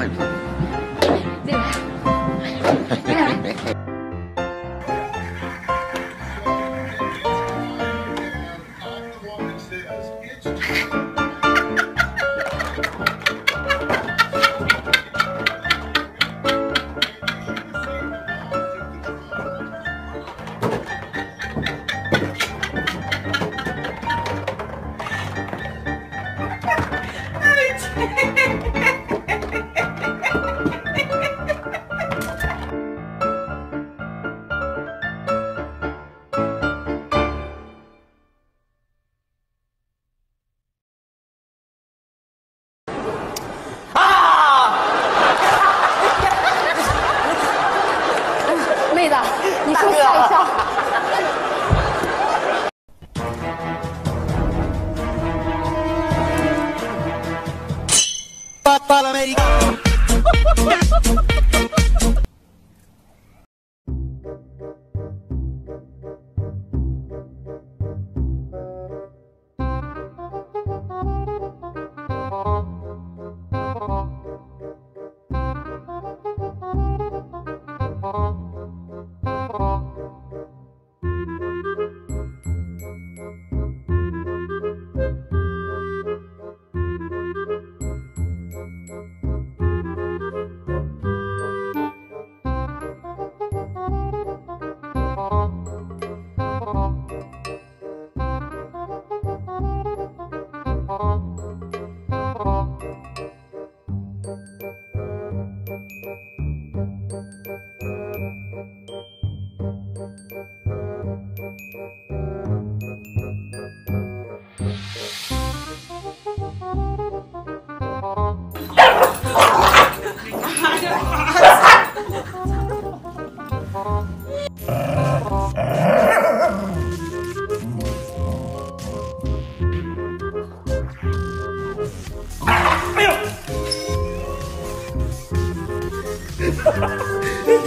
外婆。进来，妹子，你说笑一笑。Look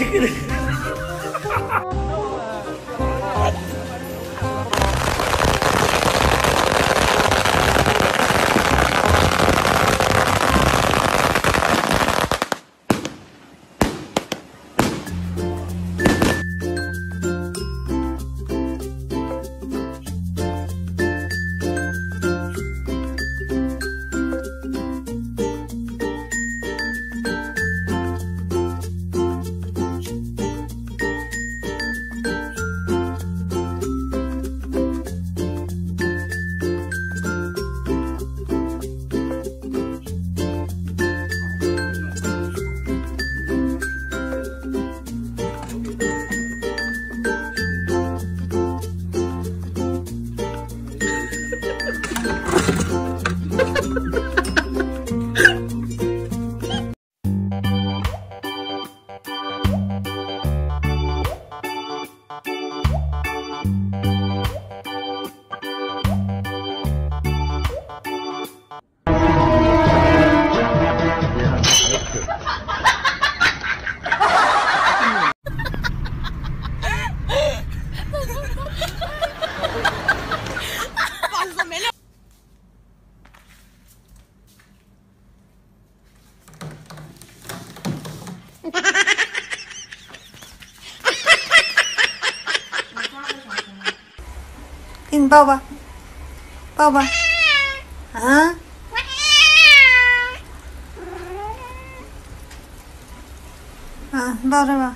at it. 给你抱抱，抱抱，啊，啊，抱着吧。